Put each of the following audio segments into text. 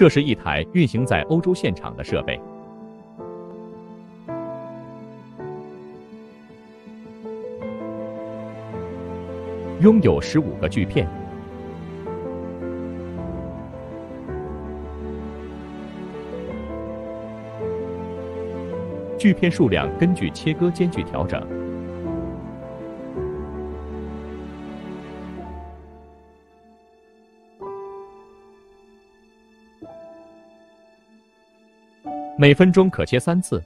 这是一台运行在欧洲现场的设备，拥有十五个锯片。锯片数量根据切割间距调整。每分钟可切三次，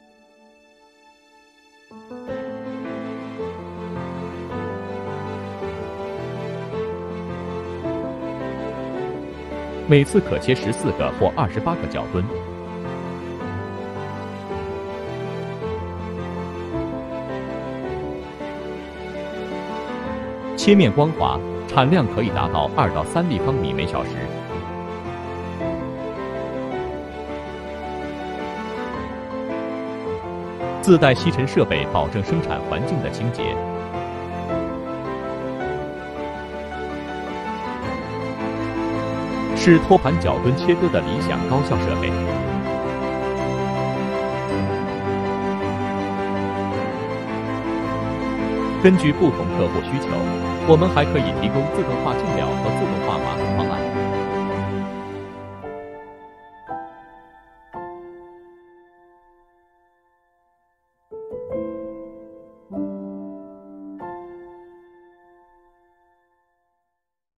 每次可切十四个或二十八个角墩。切面光滑，产量可以达到二到三立方米每小时。自带吸尘设备，保证生产环境的清洁。是托盘脚墩切割的理想高效设备。根据不同客户需求，我们还可以提供自动化进料和自动化码农方案。